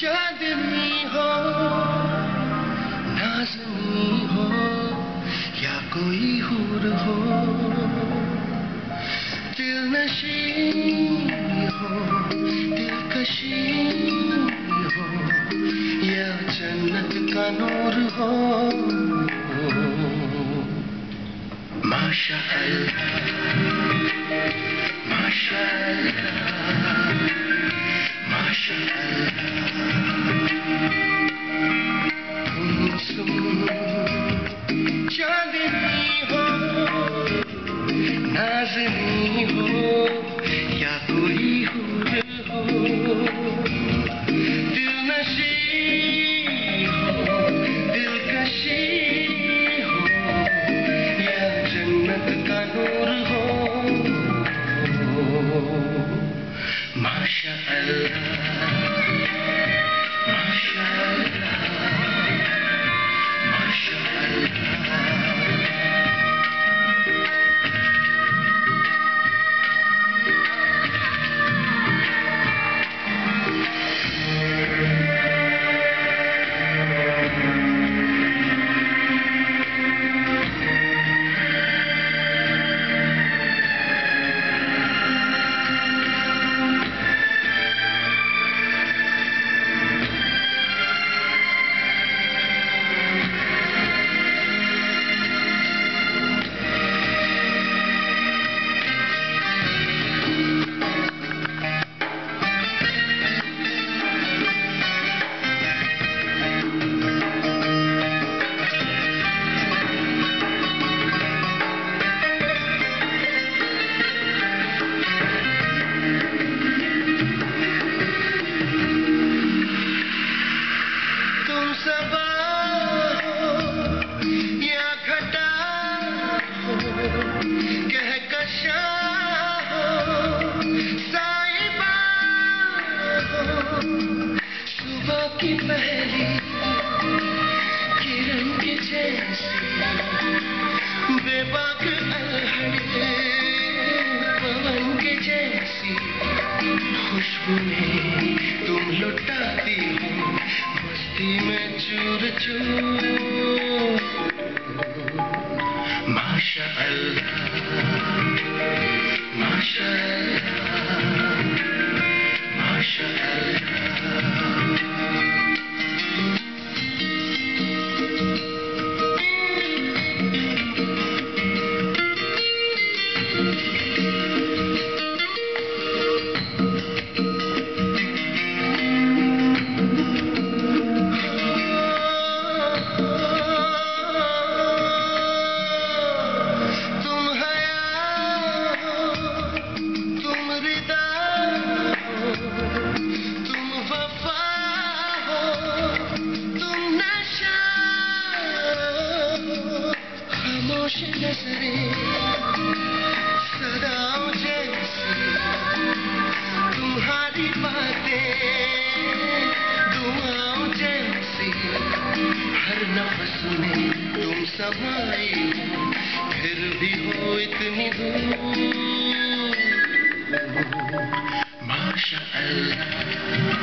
چاندنی ہو نازنی ہو، یا کوئی حور ہو، دل نشین ہو، دل کشین ہو، یا جنت کا نور ہو۔ ماشاء اللہ نازنی ہو یا کوئی حور ہو دل نشی ہو دلکشی ہو یا جنت کا نور ہو ماشاء اللہ ماشاء کی پہلی کرن جیسی بے باک الہڑے پون کے جیسی خوشبو میں تم لٹاتی ہو بستی میں چور چور۔ ماشاء اللہ ماشاء اللہ ہر میں تم سمائی ہو پھر بھی ہو اتنی دور۔ ماشاء اللہ